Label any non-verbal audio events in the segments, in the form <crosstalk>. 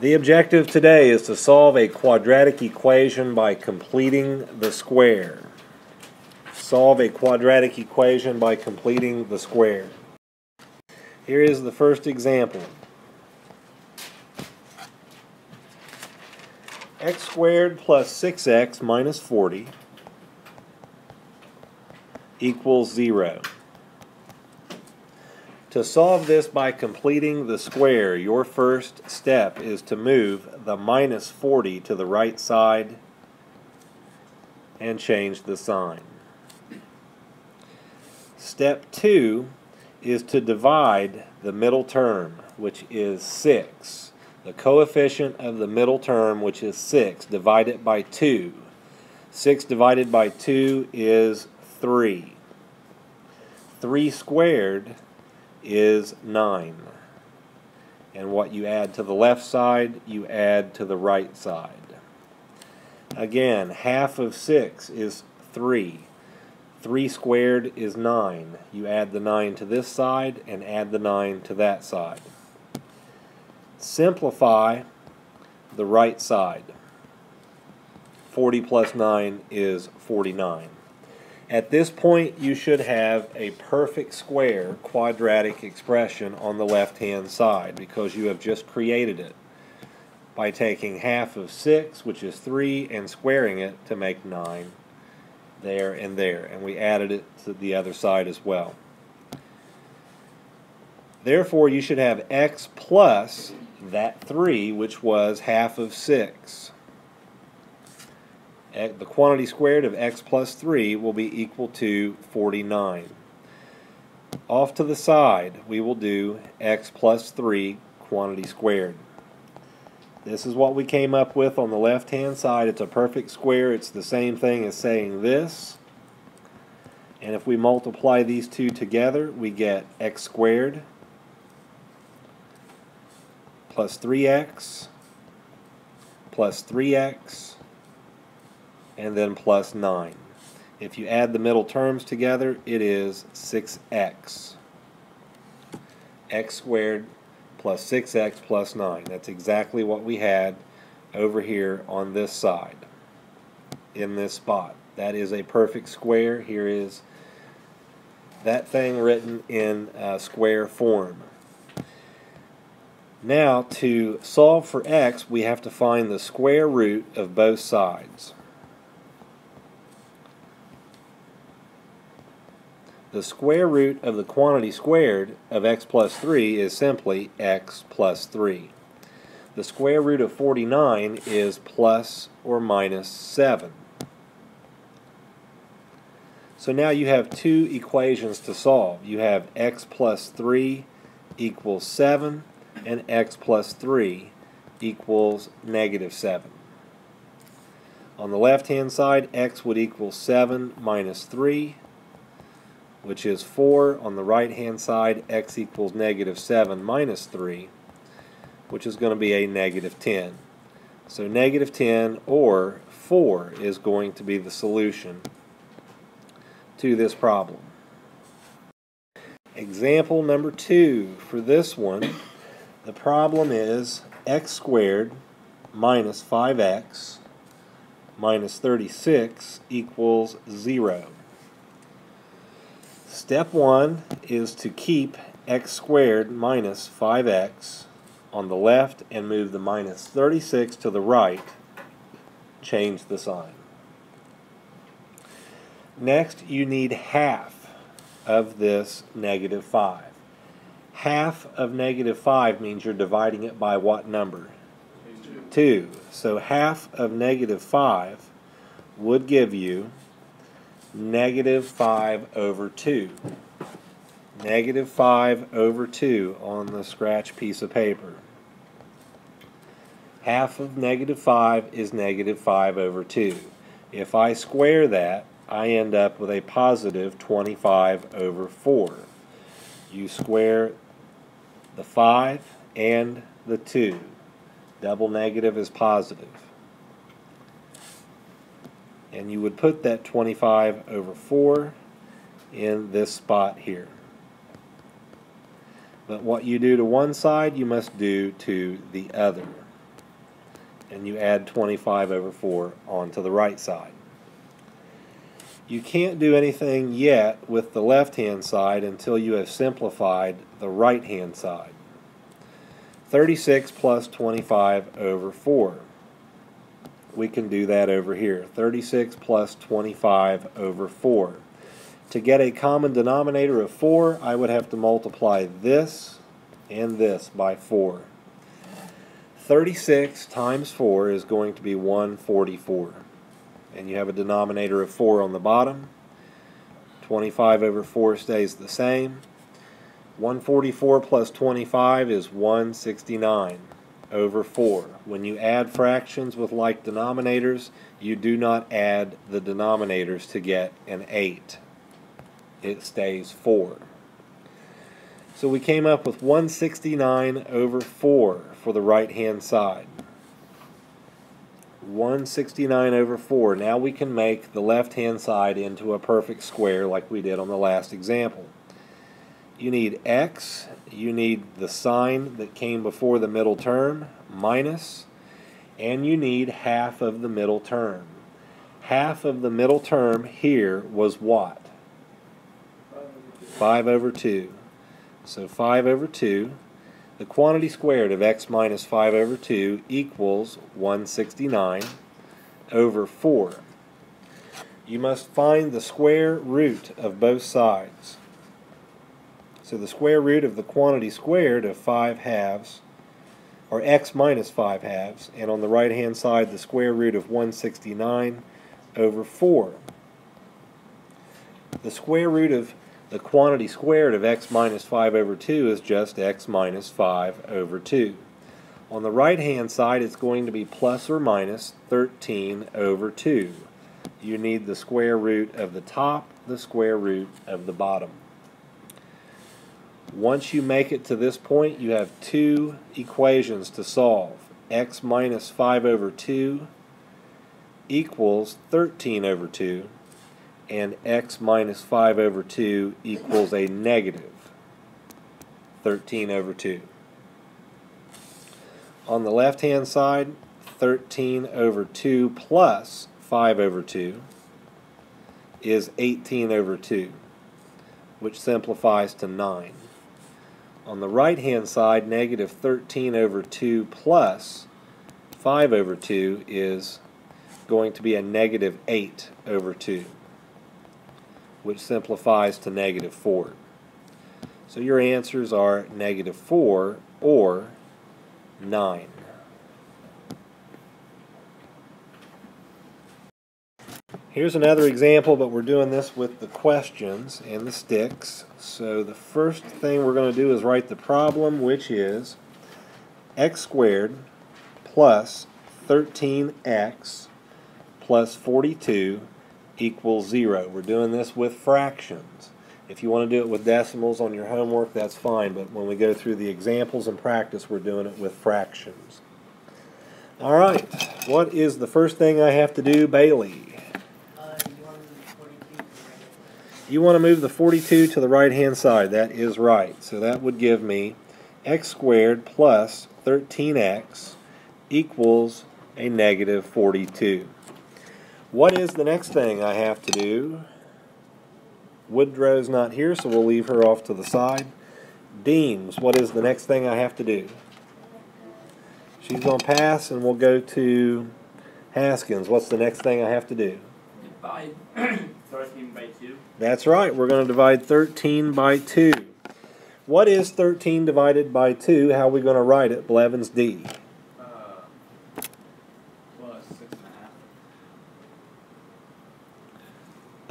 The objective today is to solve a quadratic equation by completing the square. Solve a quadratic equation by completing the square. Here is the first example. x squared plus 6x minus 40 equals 0. To solve this by completing the square, your first step is to move the minus 40 to the right side and change the sign. Step 2 is to divide the middle term, which is 6. The coefficient of the middle term, which is 6, divide it by 2. 6 divided by 2 is 3. 3 squared is 9. And what you add to the left side, you add to the right side. Again, half of 6 is 3. 3 squared is 9. You add the 9 to this side and add the 9 to that side. Simplify the right side. 40 plus 9 is 49. At this point, you should have a perfect square quadratic expression on the left-hand side because you have just created it by taking half of 6, which is 3, and squaring it to make 9 there and there. And we added it to the other side as well. Therefore, you should have x plus that 3, which was half of 6 the quantity squared of x plus 3 will be equal to 49. Off to the side, we will do x plus 3 quantity squared. This is what we came up with on the left-hand side. It's a perfect square. It's the same thing as saying this. And if we multiply these two together, we get x squared plus 3x plus 3x and then plus 9. If you add the middle terms together, it is 6x. x squared plus 6x plus 9. That's exactly what we had over here on this side in this spot. That is a perfect square. Here is that thing written in uh, square form. Now to solve for x we have to find the square root of both sides. The square root of the quantity squared of x plus 3 is simply x plus 3. The square root of 49 is plus or minus 7. So now you have two equations to solve. You have x plus 3 equals 7 and x plus 3 equals negative 7. On the left hand side, x would equal 7 minus 3 which is 4 on the right hand side, x equals negative 7 minus 3, which is going to be a negative 10. So negative 10 or 4 is going to be the solution to this problem. Example number 2. For this one, the problem is x squared minus 5x minus 36 equals 0. Step 1 is to keep x squared minus 5x on the left and move the minus 36 to the right. Change the sign. Next, you need half of this negative 5. Half of negative 5 means you're dividing it by what number? 2. So half of negative 5 would give you negative 5 over 2. Negative 5 over 2 on the scratch piece of paper. Half of negative 5 is negative 5 over 2. If I square that, I end up with a positive 25 over 4. You square the 5 and the 2. Double negative is positive and you would put that 25 over 4 in this spot here. But what you do to one side, you must do to the other. and you add 25 over 4 onto the right side. You can't do anything yet with the left-hand side until you have simplified the right-hand side. 36 plus 25 over 4. We can do that over here. 36 plus 25 over 4. To get a common denominator of 4, I would have to multiply this and this by 4. 36 times 4 is going to be 144. And you have a denominator of 4 on the bottom. 25 over 4 stays the same. 144 plus 25 is 169 over 4. When you add fractions with like denominators, you do not add the denominators to get an 8. It stays 4. So we came up with 169 over 4 for the right hand side. 169 over 4. Now we can make the left hand side into a perfect square like we did on the last example. You need x, you need the sign that came before the middle term, minus, and you need half of the middle term. Half of the middle term here was what? 5 over 2. So 5 over 2 the quantity squared of x minus 5 over 2 equals 169 over 4. You must find the square root of both sides. So the square root of the quantity squared of 5 halves, or x minus 5 halves, and on the right hand side the square root of 169 over 4. The square root of the quantity squared of x minus 5 over 2 is just x minus 5 over 2. On the right hand side it's going to be plus or minus 13 over 2. You need the square root of the top, the square root of the bottom. Once you make it to this point you have two equations to solve. x minus 5 over 2 equals 13 over 2 and x minus 5 over 2 equals a negative 13 over 2. On the left hand side, 13 over 2 plus 5 over 2 is 18 over 2, which simplifies to 9. On the right hand side, negative 13 over 2 plus 5 over 2 is going to be a negative 8 over 2 which simplifies to negative 4. So your answers are negative 4 or 9. Here's another example, but we're doing this with the questions and the sticks. So the first thing we're going to do is write the problem, which is x squared plus 13x plus 42 equals 0. We're doing this with fractions. If you want to do it with decimals on your homework, that's fine, but when we go through the examples and practice, we're doing it with fractions. All right, what is the first thing I have to do, Bailey? Uh, you want to move the 42 to the right-hand side. That is right. So that would give me x squared plus 13x equals a negative 42. What is the next thing I have to do? Woodrow's not here, so we'll leave her off to the side. Deems, what is the next thing I have to do? She's going to pass, and we'll go to Haskins. What's the next thing I have to do? Divide <clears throat> 13 by 2. That's right. We're going to divide 13 by 2. What is 13 divided by 2? How are we going to write it? Blevins D.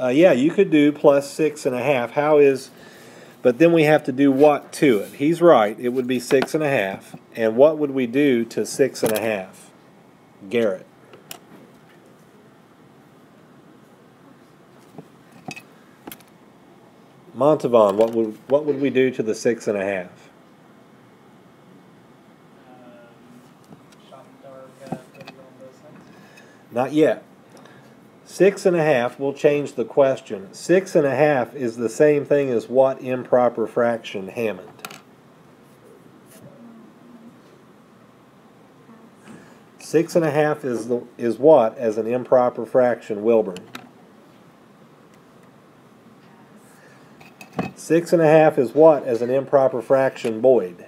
Uh, yeah, you could do plus six and a half. How is, but then we have to do what to it? He's right. It would be six and a half. And what would we do to six and a half? Garrett. Montavon, what would what would we do to the six and a half? Not yet. Six and a half, we'll change the question. Six and a half is the same thing as what improper fraction, Hammond? Six and a half is the is what as an improper fraction, Wilburn? Six and a half is what as an improper fraction, Boyd?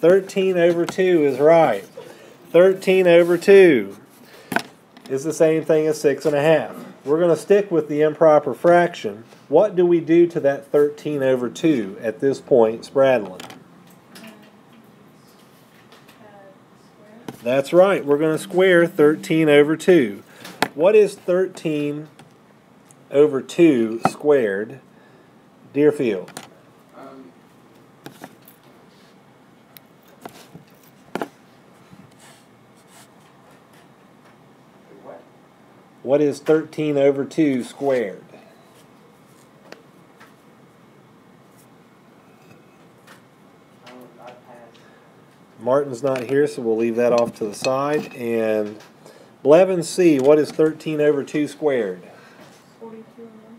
13 over 2 is right. 13 over 2 is the same thing as 6 and a half. We're going to stick with the improper fraction. What do we do to that 13 over 2 at this point, Spradlin? That's right. We're going to square 13 over 2. What is 13 over 2 squared? Deerfield. What? Is 13 over 2 squared? Martin's not here, so we'll leave that off to the side. And 11C, what is 13 over 2 squared? Forty-two and one fourth.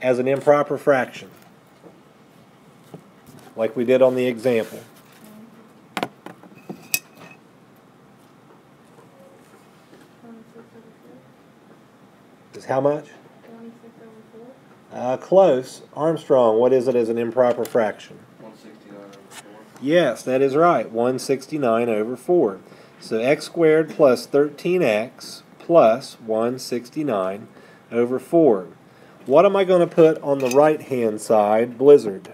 As an improper fraction. Like we did on the example. Twenty-six over four. Is how much? Twenty-six over four. Uh, close. Armstrong, what is it as an improper fraction? 169 over 4. Yes, that is right. 169 over 4. So x squared plus 13x plus 169 over 4. What am I going to put on the right hand side? Blizzard.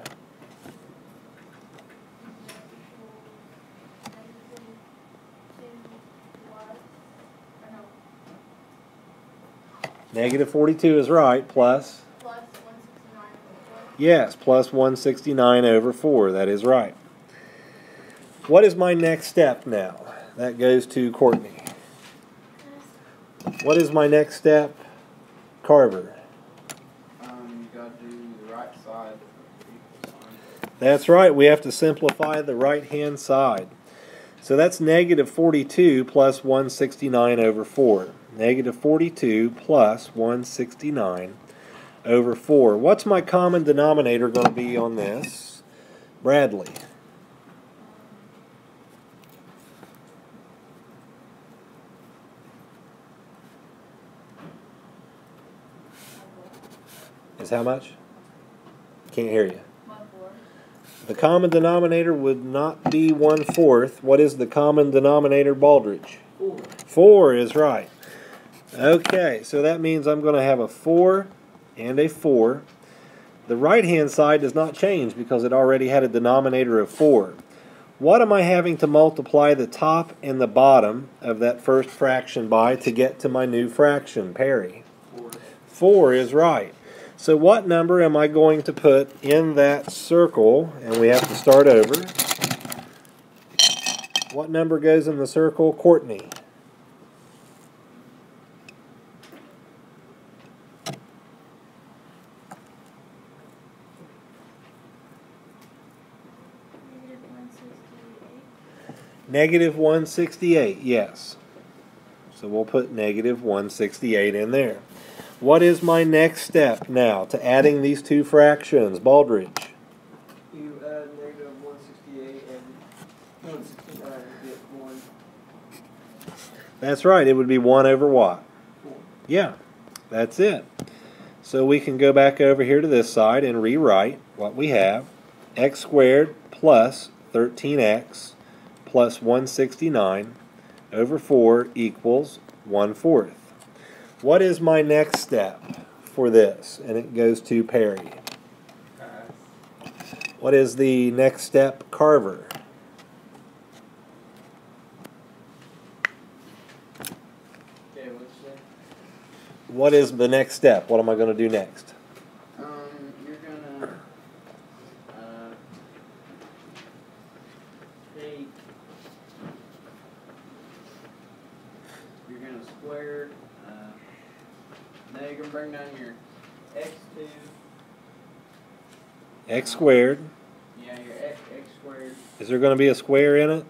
Negative 42 is right. Plus? Plus one sixty-nine over four. Yes, plus 169 over 4. That is right. What is my next step now? That goes to Courtney. What is my next step? Carver. Um, you gotta do the right side of the equal sign. That's right. We have to simplify the right hand side. So that's negative 42 plus 169 over 4. Negative 42 plus 169 over 4. What's my common denominator going to be on this? Bradley. Is how much? Can't hear you. The common denominator would not be one fourth. What is the common denominator, Baldridge? Four. Four is right. Okay, so that means I'm going to have a four and a four. The right hand side does not change because it already had a denominator of four. What am I having to multiply the top and the bottom of that first fraction by to get to my new fraction, Perry? Four. Four is right. So what number am I going to put in that circle? And we have to start over. What number goes in the circle? Courtney. Negative one sixty-eight. Negative 168, yes. So we'll put negative 168 in there. What is my next step now to adding these two fractions? Baldridge. You add negative one sixty-eight and one sixty-nine and get one That's right, it would be 1 over what? four. Yeah, that's it. So we can go back over here to this side and rewrite what we have. x squared plus 13x plus 169 over 4 equals 1 fourth. What is my next step for this? And it goes to Perry. What is the next step, Carver? What is the next step? What am I going to do next? Um, you're gonna, uh, take, you're gonna square, uh, now you're gonna bring down your x two, x squared. yeah, your x, x squared, Is there going to be a square in it?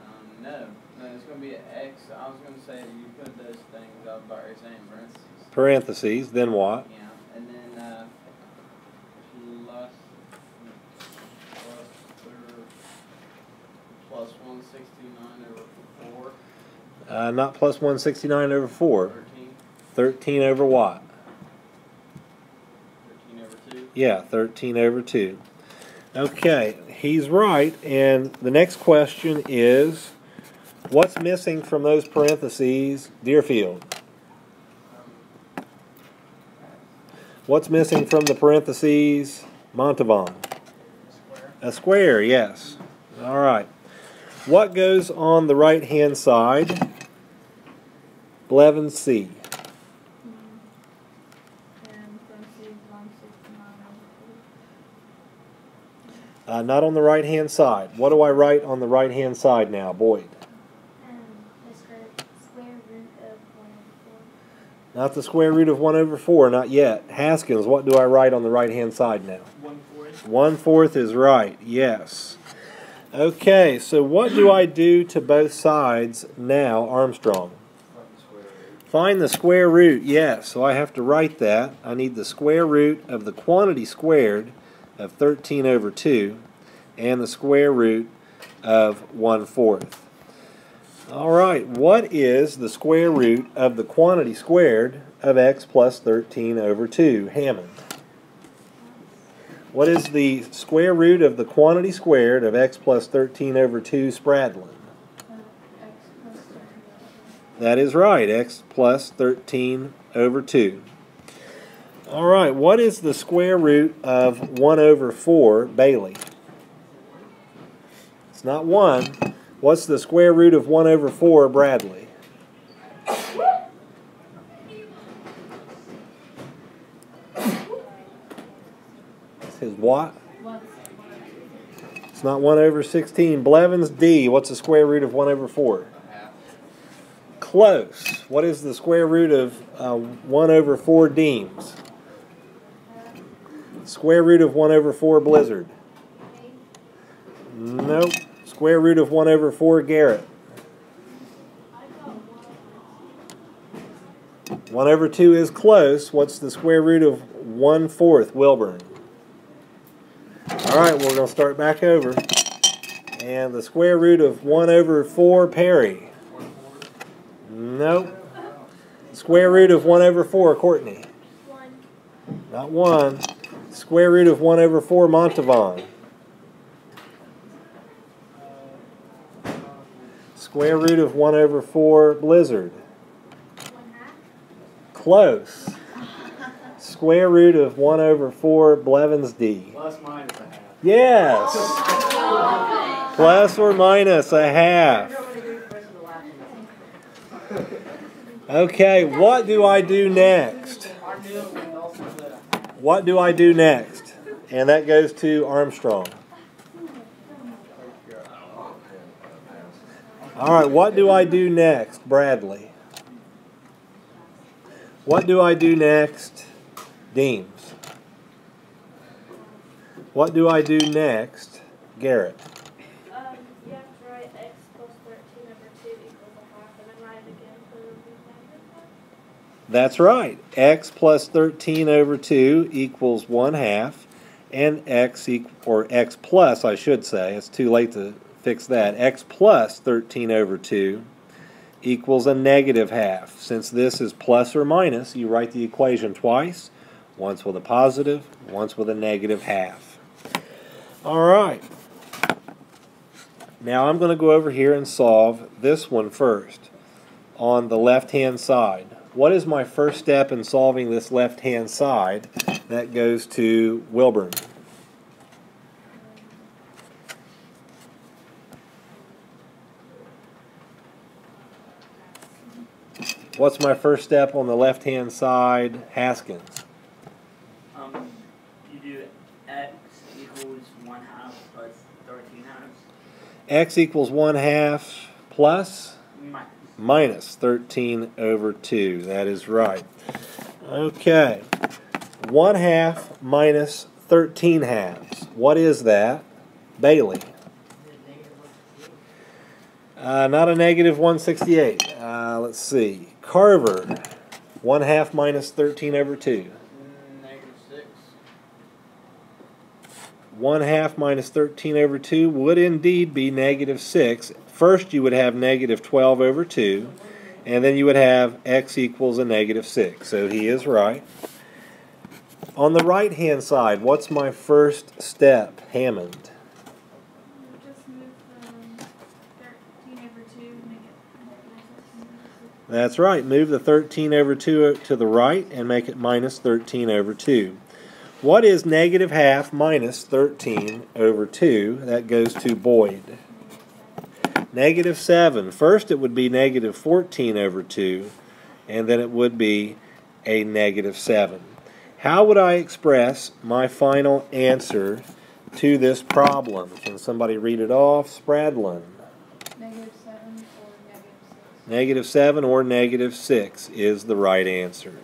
um, no, no, it's gonna be an x, I was gonna say you put those things up by saying parentheses. Parentheses, then what? Yeah, and then uh, plus plus or plus one sixty-nine over four, Uh, not plus 169 over 4. 13 over what? 13 over 2. Yeah, 13 over 2. Okay, he's right. And the next question is what's missing from those parentheses, Deerfield? What's missing from the parentheses, Montavon? A square, yes. All right. What goes on the right hand side? 11C. Uh, not on the right hand side. What do I write on the right hand side now, Boyd? Um, the square, square root of one over four. Not the square root of 1 over 4, not yet. Haskins, what do I write on the right hand side now? One fourth. 1 fourth is right, yes. Okay, so what do I do to both sides now, Armstrong? Find the square root, yes. So I have to write that. I need the square root of the quantity squared of 13 over 2 and the square root of 1 fourth. All right, what is the square root of the quantity squared of x plus 13 over 2? Hammond. What is the square root of the quantity squared of x plus 13 over 2 Spradlin? That is right, x plus 13 over 2. All right, what is the square root of 1 over 4 Bailey? It's not 1. What's the square root of 1 over 4 Bradley? It's his what? It's not 1 over 16. Blevins D. What's the square root of 1 over 4? Close. What is the square root of uh, 1 over 4 Deems? Square root of 1 over 4 Blizzard. Nope. Square root of 1 over 4 Garrett. 1 over 2 is close. What's the square root of 1 fourth Wilburn? All right, we're going to start back over. And the square root of 1 over 4 Perry. Nope. Square root of 1 over 4 Courtney. One. Not 1. Square root of 1 over 4 Montavon. Square root of 1 over 4 Blizzard. Close. Square root of 1 over 4 Blevins D. Plus minus a half. Yes. Plus or minus a half. Okay, what do I do next? I knew it when Nelson said it. What do I do next? And that goes to Armstrong. All right, what do I do next, Bradley? What do I do next, Deems? What do I do next, Garrett? Um, you have to write x plus thirteen over two equals a half, and then write it again, so it'll be negative half. That's right. X plus 13 over 2 equals 1 half. And X, or X plus, I should say, it's too late to fix that. X plus 13 over 2 equals a negative half. Since this is plus or minus, you write the equation twice once with a positive, once with a negative half. All right. Now I'm going to go over here and solve this one first on the left hand side. What is my first step in solving this left hand side? That goes to Wilburn. What's my first step on the left hand side? Haskins. Um, you do x equals one half plus thirteen halves X equals 1 half plus minus. minus 13 over 2. That is right. Okay. 1 half minus 13 halves. What is that? Bailey. Uh, not a negative 168. Uh, let's see. Carver. 1 half minus 13 over 2. Negative six. 1 half minus 13 over 2 would indeed be negative 6. First, you would have negative 12 over 2, and then you would have x equals a negative 6. So he is right. On the right hand side, what's my first step, Hammond? That's right. Move the 13 over 2 to the right and make it minus 13 over 2. What is negative half minus 13 over 2? That goes to Boyd. Negative 7. First it would be negative 14 over 2, and then it would be a negative 7. How would I express my final answer to this problem? Can somebody read it off? Spradlin. Negative seven or negative six. Negative 7 or negative 6 is the right answer.